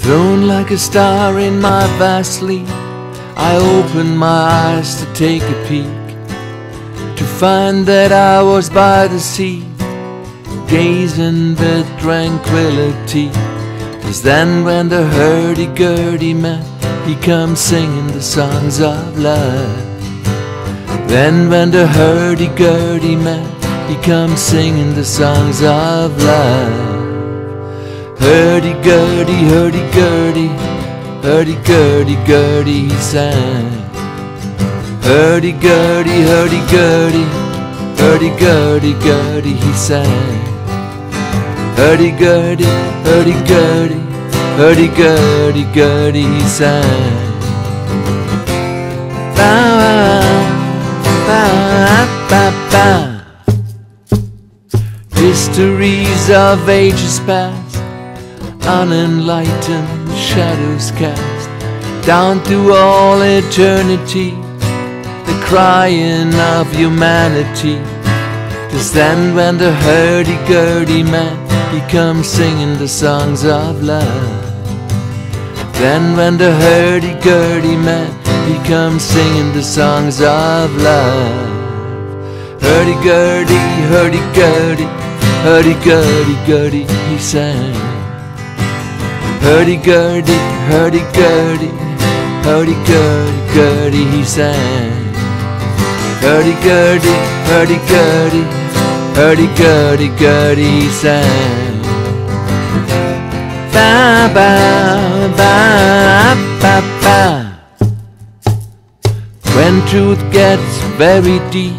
Thrown like a star in my vast sleep, I opened my eyes to take a peek, to find that I was by the sea, gazing with tranquility. Cause then when the hurdy-gurdy man, he comes singing the songs of love. Then when the hurdy-gurdy man, he comes singing the songs of love. Hurdy-gurdy, hurdy-gurdy, hurdy-gurdy, gurdy, he sang. Hurdy-gurdy, hurdy-gurdy, hurdy-gurdy, gurdy, he sang. Hurdy-gurdy, hurdy-gurdy, hurdy-gurdy, gurdy, he sang. Ba ba ba ba. Histories of ages past, unenlightened shadows cast down through all eternity. The crying of humanity. Cause then when the hurdy-gurdy man he comes singing the songs of love. Then when the hurdy-gurdy man he comes singing the songs of love. Hurdy-gurdy, hurdy-gurdy, hurdy-gurdy, gurdy, he sang. Hurdy-gurdy, hurdy-gurdy, hurdy-gurdy, gurdy, he sang. Hurdy-gurdy, hurdy-gurdy, hurdy-gurdy, gurdy, he sang. Ba ba ba ba ba. When truth gets very deep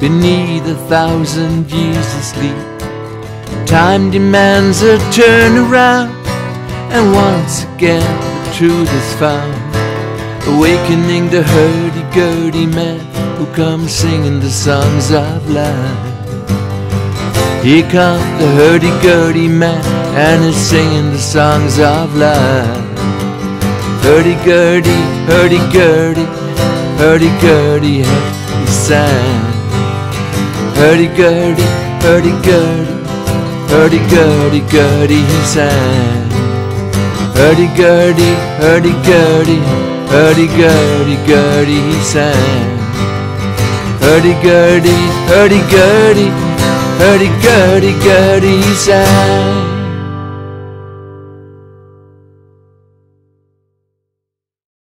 beneath a thousand years of sleep, time demands a turnaround, and once again the truth is found, awakening the hurdy-gurdy man who comes singing the songs of love. Here comes the hurdy-gurdy man and is singing the songs of love. Hurdy-gurdy, hurdy-gurdy, hurdy-gurdy, he sang. Hurdy-gurdy, hurdy-gurdy, hurdy-gurdy, gurdy, he sang. Hurdy-gurdy, hurdy-gurdy, hurdy-gurdy, gurdy, he sang. Hurdy-gurdy, hurdy-gurdy, hurdy-gurdy, gurdy, he sang.